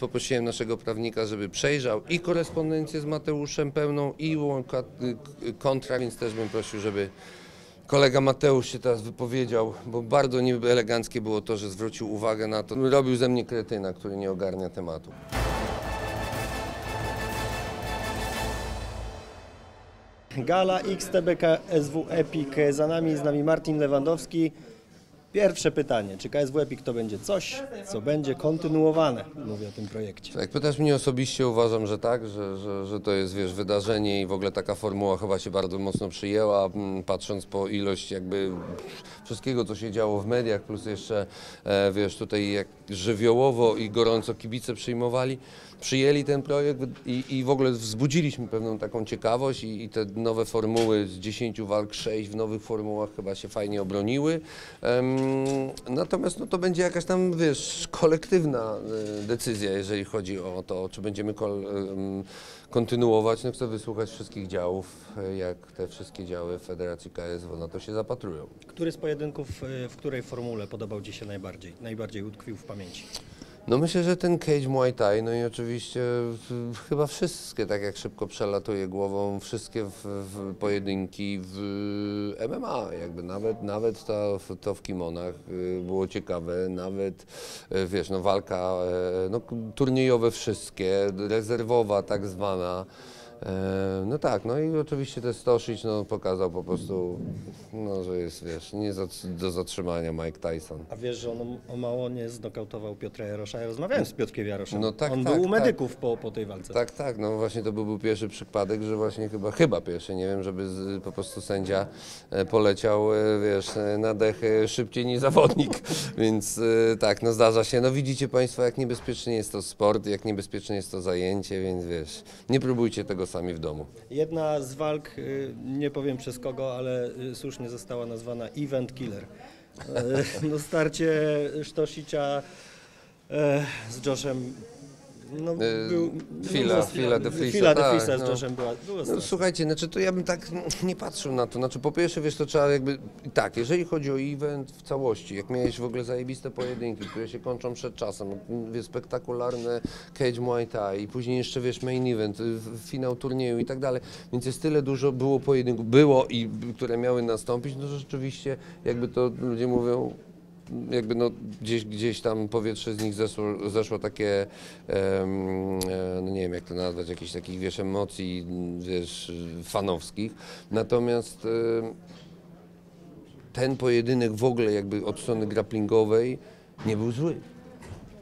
poprosiłem naszego prawnika, żeby przejrzał i korespondencję z Mateuszem pełną i y, kontra, więc też bym prosił, żeby kolega Mateusz się teraz wypowiedział, bo bardzo nieeleganckie było to, że zwrócił uwagę na to. Robił ze mnie kretyna, który nie ogarnia tematu. Gala XTBK SW Epic za nami, z nami Martin Lewandowski. Pierwsze pytanie, czy KSW Epic to będzie coś, co będzie kontynuowane? Mówię o tym projekcie. Jak pytasz mnie osobiście, uważam, że tak, że, że, że to jest wiesz, wydarzenie i w ogóle taka formuła chyba się bardzo mocno przyjęła, mm, patrząc po ilość jakby wszystkiego, co się działo w mediach, plus jeszcze e, wiesz, tutaj jak żywiołowo i gorąco kibice przyjmowali, przyjęli ten projekt i, i w ogóle wzbudziliśmy pewną taką ciekawość i, i te nowe formuły z 10 walk 6 w nowych formułach chyba się fajnie obroniły. Natomiast no, to będzie jakaś tam, wiesz, kolektywna e, decyzja, jeżeli chodzi o to, czy będziemy kontynuować. No chcę wysłuchać wszystkich działów, jak te wszystkie działy Federacji KSW na to się zapatrują. Który z pojedynków y, w której formule podobał Ci się najbardziej? Najbardziej utkwił w pamięci? No myślę, że ten cage Muay Thai, no i oczywiście chyba wszystkie, tak jak szybko przelatuje głową, wszystkie w, w pojedynki w MMA, jakby nawet, nawet ta, to w kimonach y, było ciekawe, nawet y, wiesz, no walka, e, no turniejowe wszystkie, rezerwowa tak zwana, No tak, no i oczywiście ten Stoszyć no, pokazał po prostu, no, że jest, wiesz, nie za, do zatrzymania Mike Tyson. A wiesz, że on o mało nie znokautował Piotra Jarosza? Ja rozmawiałem z Piotrkiem Jaroszem. No tak, on tak, był u tak. medyków po, po tej walce. Tak, tak, no właśnie to był pierwszy przypadek, że właśnie chyba, chyba pierwszy, nie wiem, żeby z, po prostu sędzia e, poleciał, e, wiesz, e, na dech e, szybciej niż zawodnik, więc e, tak, no zdarza się. No widzicie Państwo, jak niebezpieczny jest to sport, jak niebezpieczne jest to zajęcie, więc wiesz, nie próbujcie tego sami w domu. Jedna z walk, y, nie powiem przez kogo, ale y, słusznie została nazwana Event Killer. Y, No starcie Sztosicia e, z Joshem, no, E, był... Fila, było- Fila de Frisa, Fila de tak, Frisa z no. Była, No, słuchajcie, znaczy to ja bym tak nie patrzył na to. Znaczy po pierwsze, wiesz, to trzeba jakby tak, jeżeli chodzi o event w całości, jak miałeś w ogóle zajebiste pojedynki, które się kończą przed czasem, wiesz, spektakularne cage Muay Thai i później jeszcze, wiesz, main event, y, finał turnieju i tak dalej, więc jest tyle dużo, było pojedynków, było i które miały nastąpić, no rzeczywiście, jakby to ludzie mówią, jakby no gdzieś, gdzieś tam powietrze z nich zeszło, zeszło takie, e, no nie wiem jak to nazwać, jakichś takich wiesz emocji, wiesz, fanowskich. Natomiast ten pojedynek w ogóle jakby od strony grapplingowej nie był zły.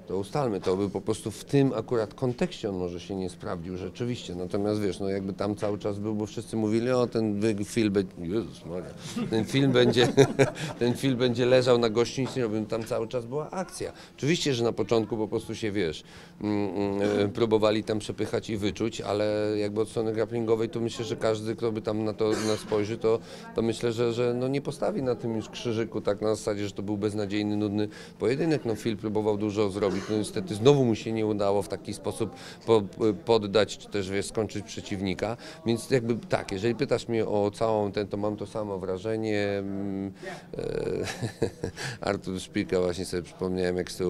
To ustalmy, to by po prostu w tym akurat kontekście on może się nie sprawdził rzeczywiście. Natomiast wiesz, no jakby tam cały czas był, bo wszyscy mówili, o ten film będzie, Jezus Maria, ten film będzie, ten film będzie leżał na gościńcu, no, tam cały czas była akcja. Oczywiście, że na początku po prostu się, wiesz, mm, mm, e, próbowali tam przepychać i wyczuć, ale jakby od strony grapplingowej to myślę, że każdy, kto by tam na to na spojrzy, to, to myślę, że, że no nie postawi na tym już krzyżyku tak na zasadzie, że to był beznadziejny, nudny pojedynek. No Phil próbował dużo zrobić, no niestety znowu mu się nie udało w taki sposób po, poddać, czy też skończyć przeciwnika, więc jakby tak, jeżeli pytasz mnie o całą ten, to mam to samo wrażenie. Mm, E, Artur Szpilka właśnie sobie przypomniałem, jak z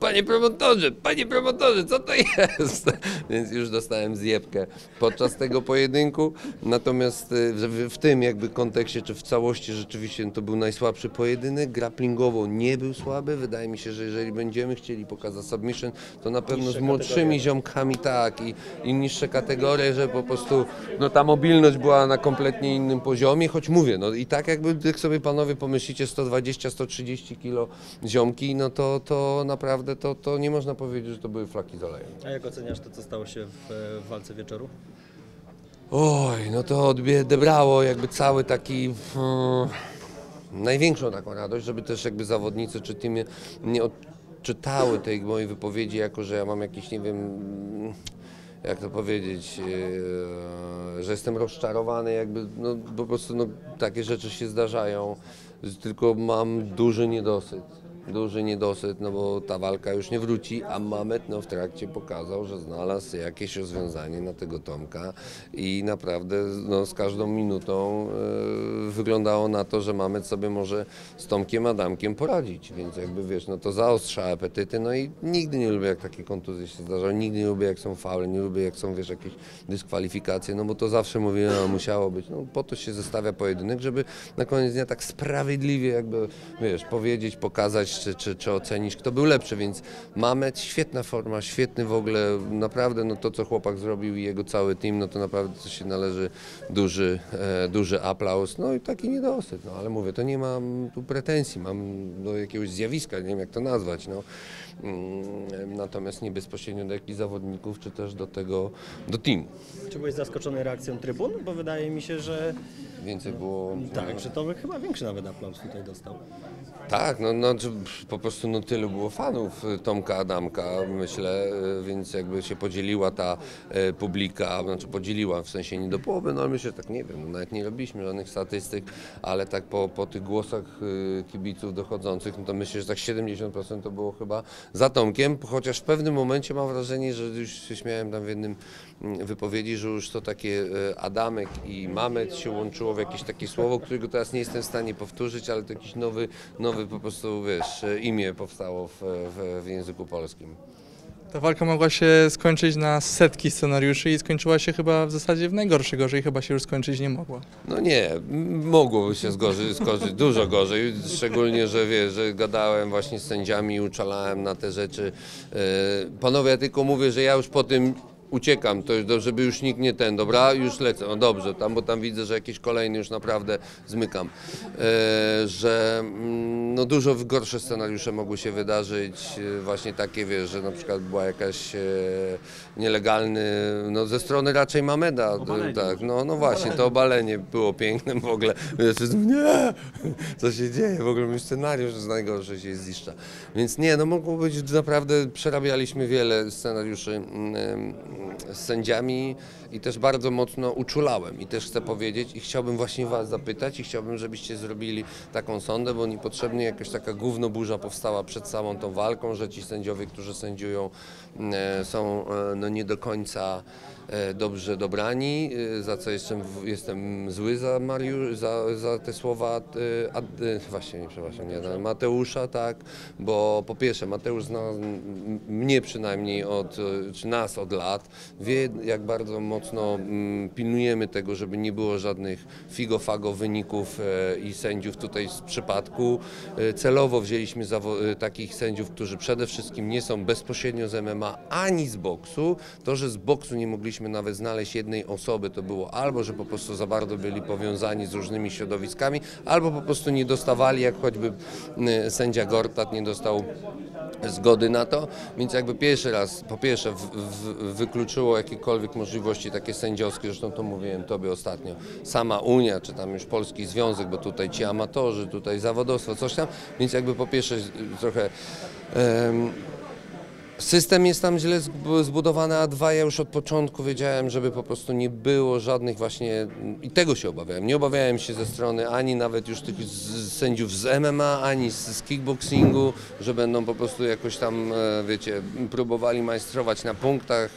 panie promotorze, panie promotorze, co to jest? Więc już dostałem zjebkę podczas tego pojedynku. Natomiast e, w, w tym jakby kontekście, czy w całości rzeczywiście to był najsłabszy pojedynek. Grapplingowo nie był słaby. Wydaje mi się, że jeżeli będziemy chcieli pokazać submission, to na pewno Niższe z młodszymi kategorie. ziomkami tak i, i niższe kategorie, że po prostu no, ta mobilność była na kompletnie innym poziomie, choć mówię, no i tak jakby jak sobie panowie pomyślicie 120-130 kilo ziomki, no to, to naprawdę to, to nie można powiedzieć, że to były flaki z olejem. A jak oceniasz to, co stało się w, w walce wieczoru? Oj, no to odebrało jakby cały taki mm, największą taką radość, żeby też jakby zawodnicy czy teamy nie odczytały tej mojej wypowiedzi, jako że ja mam jakiś, nie wiem, jak to powiedzieć, e, że jestem rozczarowany, jakby no, po prostu no, takie rzeczy się zdarzają, tylko mam duży niedosyt. Duży niedosyt, no bo ta walka już nie wróci, a Mamet no, w trakcie pokazał, że znalazł jakieś rozwiązanie na tego Tomka i naprawdę no, z każdą minutą e, wyglądało na to, że Mamet sobie może z Tomkiem Adamkiem poradzić, więc jakby wiesz, no to zaostrza apetyty, no i nigdy nie lubię jak takie kontuzje się zdarzają, nigdy nie lubię jak są faule, nie lubię jak są wiesz jakieś dyskwalifikacje, no bo to zawsze mówię, no musiało być, no po to się zestawia pojedynek, żeby na koniec dnia tak sprawiedliwie jakby wiesz, powiedzieć, pokazać czy, czy, czy ocenić kto był lepszy, więc Mamet, świetna forma, świetny w ogóle, naprawdę no to co chłopak zrobił i jego cały team, no to naprawdę się należy duży, e, duży aplauz, no i taki niedosyt, no ale mówię, to nie mam tu pretensji, mam do jakiegoś zjawiska, nie wiem jak to nazwać, no. Mm, Natomiast nie bezpośrednio do jakichś zawodników, czy też do tego, do teamu. Czy byłeś zaskoczony reakcją trybun? Bo wydaje mi się, że Więcej było... tak, że to chyba większy nawet aplauz tutaj dostał. Tak, no, no po prostu no, tylu było fanów y, Tomka Adamka, myślę, y, więc jakby się podzieliła ta e, publika, znaczy podzieliła w sensie nie do połowy, no ale myślę, że tak nie wiem, no, nawet nie robiliśmy żadnych statystyk, ale tak po, po tych głosach y, kibiców dochodzących, no to myślę, że tak 70% to było chyba za Tomkiem, chociaż w pewnym momencie mam wrażenie, że już się śmiałem tam w jednym mm, wypowiedzi, że już to takie Adamek i Mamet się łączyło jakieś takie słowo, którego teraz nie jestem w stanie powtórzyć, ale to jakiś nowy, nowy po prostu, wiesz, imię powstało w, w, w języku polskim. Ta walka mogła się skończyć na setki scenariuszy i skończyła się chyba w zasadzie w najgorszy gorzej, chyba się już skończyć nie mogła. No nie, mogłoby się zgorzy, skończyć dużo gorzej, szczególnie, że wiesz, że gadałem właśnie z sędziami i uczalałem na te rzeczy. E, Panowie, ja tylko mówię, że ja już po tym uciekam, to już, żeby już nikt nie ten, dobra, już lecę, no dobrze, tam, bo tam widzę, że jakiś kolejny już naprawdę zmykam, e, że mm, no dużo gorsze scenariusze mogły się wydarzyć, e, właśnie takie, wiesz, że na przykład była jakaś e, nielegalny, no ze strony raczej Mameda, e, tak, no, no właśnie, to obalenie było piękne w ogóle, Wiesz, nie, co się dzieje, w ogóle mój scenariusz jest najgorszy, się ziszcza, więc nie, no mogło być, naprawdę przerabialiśmy wiele scenariuszy mm, z sędziami i też bardzo mocno uczulałem. I też chcę powiedzieć i chciałbym właśnie Was zapytać i chciałbym, żebyście zrobili taką sondę, bo niepotrzebnie jakaś taka gównoburza powstała przed samą tą walką, że ci sędziowie, którzy sędziują e, są e, no nie do końca dobrze dobrani, e, za co jestem, jestem zły za, Mariusz, za, za te słowa, e, ad, e, właśnie, nie, przepraszam, nie, Mateusza, tak, bo po pierwsze Mateusz zna mnie przynajmniej od, e, czy nas od lat, wie jak bardzo mocno mm, pilnujemy tego, żeby nie było żadnych figo-fago wyników e, i sędziów tutaj z przypadku. E, Celowo wzięliśmy e, takich sędziów, którzy przede wszystkim nie są bezpośrednio z MMA ani z boksu. To, że z boksu nie mogliśmy nawet znaleźć jednej osoby, to było albo, że po prostu za bardzo byli powiązani z różnymi środowiskami, albo po prostu nie dostawali, jak choćby e, sędzia Gortat nie dostał zgody na to, więc jakby pierwszy raz, po pierwsze w, w, wykluczyło jakiekolwiek możliwości takie sędziowskie, zresztą to mówiłem Tobie ostatnio, sama Unia, czy tam już Polski Związek, bo tutaj ci amatorzy, tutaj zawodowstwo, coś tam, więc jakby po pierwsze trochę System jest tam źle zb- zbudowany, a dwa ja już od początku wiedziałem, żeby po prostu nie było żadnych właśnie i tego się obawiałem. Nie obawiałem się ze strony ani nawet już tych z, sędziów z MMA, ani z, z kickboxingu, że będą po prostu jakoś tam, e, wiecie, próbowali majstrować na punktach.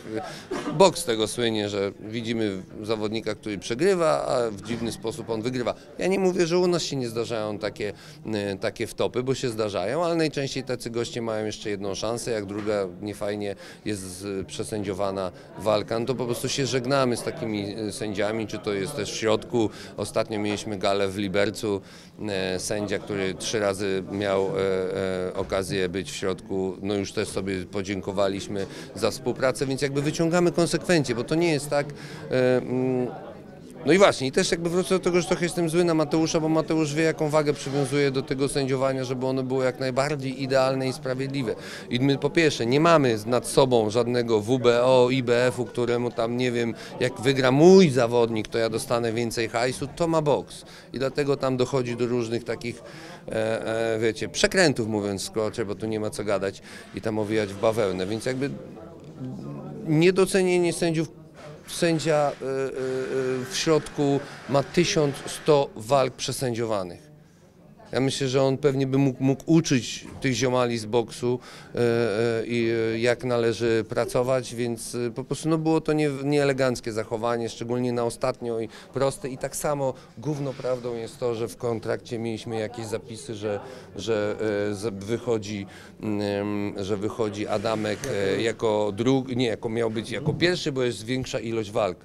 Boks tego słynie, że widzimy zawodnika, który przegrywa, a w dziwny sposób on wygrywa. Ja nie mówię, że u nas się nie zdarzają takie, e, takie wtopy, bo się zdarzają, ale najczęściej tacy goście mają jeszcze jedną szansę, jak druga niefajnie jest przesędziowana walka, no to po prostu się żegnamy z takimi e, sędziami, czy to jest też w środku. Ostatnio mieliśmy galę w Libercu, e, sędzia, który trzy razy miał e, okazję być w środku, no już też sobie podziękowaliśmy za współpracę, więc jakby wyciągamy konsekwencje, bo to nie jest tak... no i właśnie, i też jakby wrócę do tego, że trochę jestem zły na Mateusza, bo Mateusz wie, jaką wagę przywiązuje do tego sędziowania, żeby ono było jak najbardziej idealne i sprawiedliwe. I my po pierwsze, nie mamy nad sobą żadnego WBO, IBF-u, któremu tam, nie wiem, jak wygra mój zawodnik, to ja dostanę więcej hajsu, to ma boks. I dlatego tam dochodzi do różnych takich, e, e, wiecie, przekrętów, mówiąc w skrócie, bo tu nie ma co gadać i tam owijać w bawełnę. Więc jakby niedocenienie sędziów sędzia y, y, y, w środku ma 1100 walk przesędziowanych. Ja myślę, że on pewnie by mógł, mógł uczyć tych ziomali z boksu e, e, i e, jak należy pracować, więc po prostu no, było to nie, nieeleganckie zachowanie, szczególnie na ostatnio i proste. I tak samo główną prawdą jest to, że w kontrakcie mieliśmy jakieś zapisy, że, że wychodzi, mm, że wychodzi Adamek jako drugi, nie, jako miał być jako pierwszy, bo jest większa ilość walk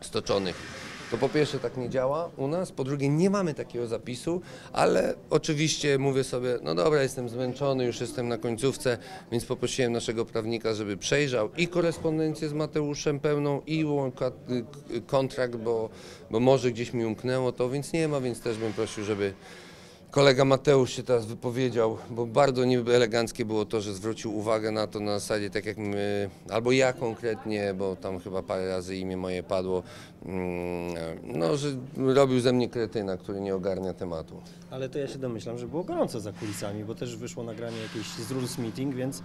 stoczonych. To po pierwsze tak nie działa u nas, po drugie nie mamy takiego zapisu, ale oczywiście mówię sobie, no dobra, jestem zmęczony, już jestem na końcówce, więc poprosiłem naszego prawnika, żeby przejrzał i korespondencję z Mateuszem pełną i kontrakt, bo, bo może gdzieś mi umknęło to, więc nie ma, więc też bym prosił, żeby Kolega Mateusz się teraz wypowiedział, bo bardzo nieeleganckie było to, że zwrócił uwagę na to na zasadzie tak jak my, albo ja konkretnie, bo tam chyba parę razy imię moje padło, mm, no, że robił ze mnie kretyna, który nie ogarnia tematu. Ale to ja się domyślam, że było gorąco za kulisami, bo też wyszło nagranie jakieś z Rules Meeting, więc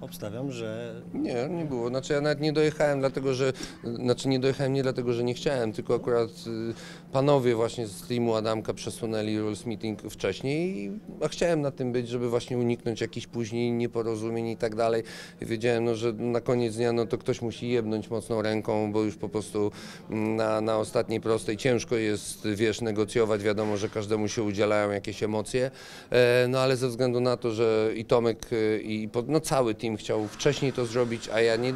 obstawiam, że Nie, nie było. Znaczy ja nawet nie dojechałem dlatego, że znaczy nie dojechałem nie dlatego, że nie chciałem, tylko akurat y, panowie właśnie z teamu Adamka przesunęli rules meeting wcześniej, i- a chciałem na tym być, żeby właśnie uniknąć jakichś później nieporozumień i tak dalej. I wiedziałem, no, że na koniec dnia no, to ktoś musi jebnąć mocną ręką, bo już po prostu mm, na, na ostatniej prostej ciężko jest, wiesz, negocjować. Wiadomo, że każdemu się udzielają jakieś emocje, e, no ale ze względu na to, że i Tomek e, i po- no, cały team chciał wcześniej to zrobić, a ja nie,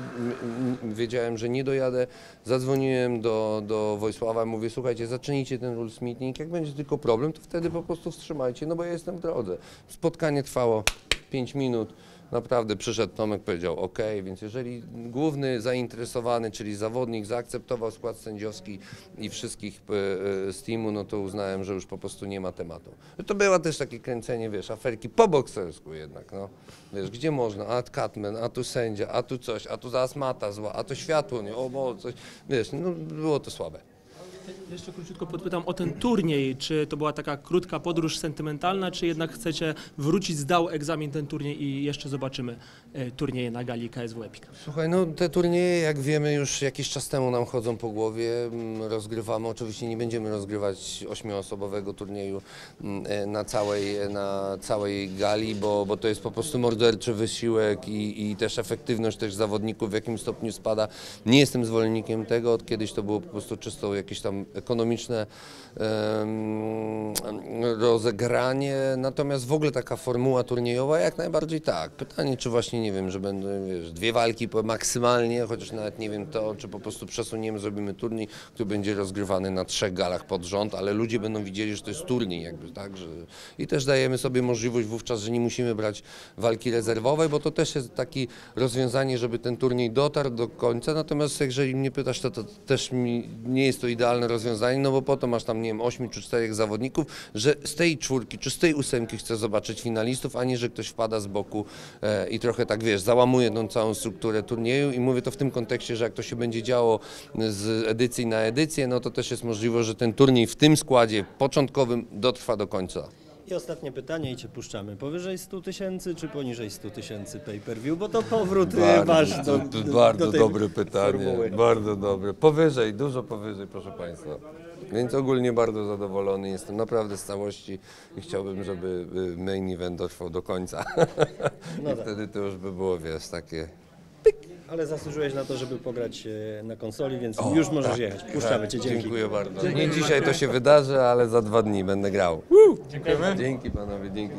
wiedziałem, że nie dojadę, zadzwoniłem do, do Wojsława, mówię, słuchajcie, zacznijcie ten rules meeting, jak będzie tylko problem, to wtedy po prostu wstrzymajcie, no bo ja jestem w drodze. Spotkanie trwało 5 minut. Naprawdę przyszedł Tomek, powiedział OK, więc jeżeli główny zainteresowany, czyli zawodnik, zaakceptował skład sędziowski i wszystkich e, e, z teamu, no to uznałem, że już po prostu nie ma tematu. To było też takie kręcenie, wiesz, aferki po boksersku jednak, no. Wiesz, gdzie można, a Catman, a tu sędzia, a tu coś, a tu zaraz mata zła, a to światło, nie, o, bo coś, wiesz, no było to słabe. Jeszcze króciutko podpytam o ten turniej. Czy to była taka krótka podróż sentymentalna, czy jednak chcecie wrócić, zdał egzamin ten turniej i jeszcze zobaczymy e, turnieje na gali KSW Epic? Słuchaj, no te turnieje, jak wiemy, już jakiś czas temu nam chodzą po głowie. mm, Rozgrywamy. Oczywiście nie będziemy rozgrywać ośmioosobowego turnieju mm, e, na całej, na całej gali, bo, bo to jest po prostu morderczy wysiłek i, i też efektywność też zawodników w jakim stopniu spada. Nie jestem zwolennikiem tego. Od kiedyś to było po prostu czysto jakieś tam ekonomiczne rozegranie. Natomiast w ogóle taka formuła turniejowa jak najbardziej tak. Pytanie, czy właśnie nie wiem, że będą wiesz, dwie walki maksymalnie, chociaż nawet nie wiem to, czy po prostu przesuniemy, zrobimy turniej, który będzie rozgrywany na trzech galach pod rząd, ale ludzie będą widzieli, że to jest turniej jakby, tak? Że... I też dajemy sobie możliwość wówczas, że nie musimy brać walki rezerwowej, bo to też jest takie rozwiązanie, żeby ten turniej dotarł do końca. Natomiast jeżeli mnie pytasz, to, to też mi nie jest to idealne rozwiązanie, no bo po to masz tam, nie wiem, ośmiu czy czterech zawodników, że z tej czwórki czy z tej ósemki chcę zobaczyć finalistów, a nie, że ktoś wpada z boku e, i trochę tak, wiesz, załamuje tą całą strukturę turnieju i mówię to w tym kontekście, że jak to się będzie działo z edycji na edycję, no to też jest możliwość, że ten turniej w tym składzie początkowym dotrwa do końca. I ostatnie pytanie i Cię puszczamy. Powyżej 100 tysięcy czy poniżej 100 tysięcy pay-per-view? Bo to powrót y, Wasz do, do, bardzo do tej dobre pytanie, formuły. bardzo dobre. Powyżej, dużo powyżej, proszę Państwa. Więc ogólnie bardzo zadowolony jestem naprawdę z całości i chciałbym, żeby y, main event dotrwał do końca. No I tak. wtedy to już by było, wiesz, takie... Ale zasłużyłeś na to, żeby pograć e, na konsoli, więc już możesz jechać. Puszczamy Cię, dzięki. Dziękuję bardzo. Nie dzisiaj to się wydarzy, ale za dwa dni będę grał. Dziękujemy. Dzięki panowie, dzięki.